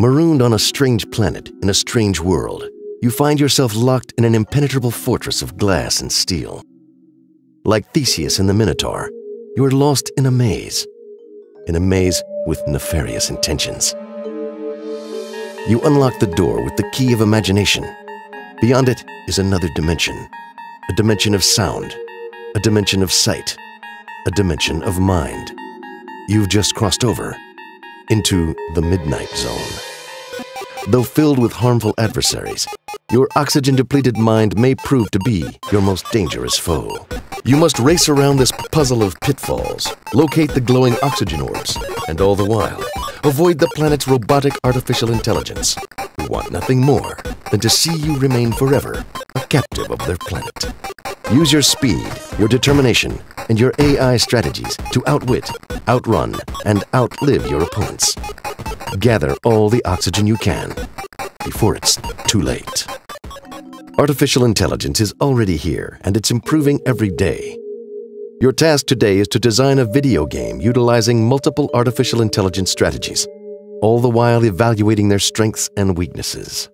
Marooned on a strange planet in a strange world, you find yourself locked in an impenetrable fortress of glass and steel. Like Theseus in the Minotaur, you are lost in a maze, in a maze with nefarious intentions. You unlock the door with the key of imagination. Beyond it is another dimension, a dimension of sound, a dimension of sight, a dimension of mind. You've just crossed over into the Midnight Zone. Though filled with harmful adversaries, your oxygen-depleted mind may prove to be your most dangerous foe. You must race around this puzzle of pitfalls, locate the glowing oxygen orbs, and all the while, avoid the planet's robotic artificial intelligence, who want nothing more than to see you remain forever a captive of their planet. Use your speed, your determination, and your AI strategies to outwit, outrun, and outlive your opponents. Gather all the oxygen you can before it's too late. Artificial intelligence is already here and it's improving every day. Your task today is to design a video game utilizing multiple artificial intelligence strategies, all the while evaluating their strengths and weaknesses.